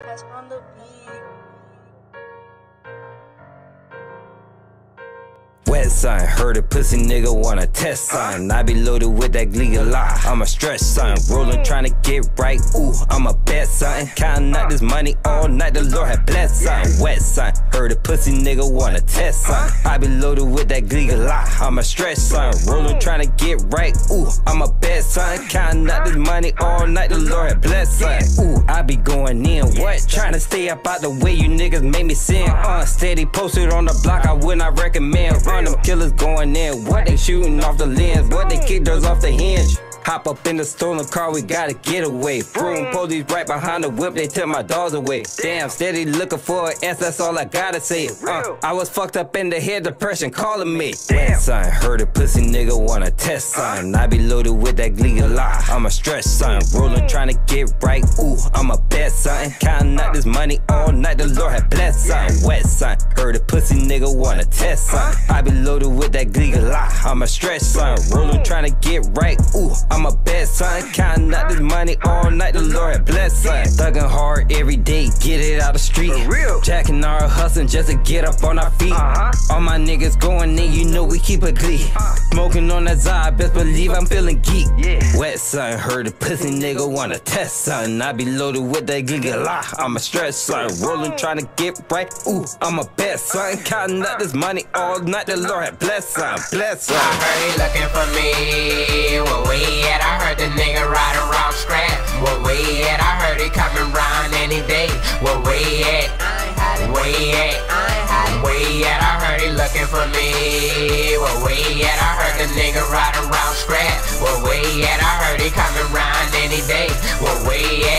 That's on the beat. Wet son, heard a pussy nigga wanna test sign. I be loaded with that legal lie. I'm a stress sign. rolling trying to get right. Ooh, I'm a bet sign. Counting out this money all night, the Lord had blessed sign. Wet sign. heard a pussy nigga wanna test sign. I be loaded with that legal lie. I'm a stress sign. rolling trying to get right. Ooh, I'm a bet sign. Counting out this money all night, the Lord had blessed sign. Ooh, I be going in. What? Trying to stay up out the way you niggas made me sin. Uh, steady posted on the block, I would not recommend. Run them killers going in. What they shooting off the lens? What they kick doors off the hinge? Hop up in the stolen car, we gotta get away. Broom police right behind the whip, they took my dogs away. Damn, steady looking for an S, that's all I gotta say. Uh, I was fucked up in the head, depression calling me. Damn, son, heard a pussy nigga wanna test son. I be loaded with that legal lie. I'm a stretch son, rolling trying to get right. Ooh, I'm a bad son. Counting out this money all night, the Lord had blessed son. Wet sign, heard a pussy nigga wanna test son. Loaded with that legal lie. I'm a stretch son, rolling trying to get right. Ooh, I'm a bad son. Counting out this money all night, the Lord had blessed son. Thugging hard every day, get it out the street. For real. Jacking our hustling just to get up on our feet. Uh-huh. All my niggas going in, you know we keep a glee. Smoking on that Zod, best believe I'm feeling geek. Yeah. Wet son, heard a pussy nigga wanna test son. I be loaded with that giga lie. I'm a stretch son, rolling trying to get right. Ooh, I'm a bet son. Counting out this money all night, the Lord had blessed son. Bless son. I heard he looking for me. Where we at? I heard the nigga riding around scrap. Where we at? I heard he coming round any day. Where we at? Where we at? Where we at? I heard he looking for me. Where we at? I heard the nigga riding around scrap. Where we at? I heard he coming round any day. Where we at? Where we at?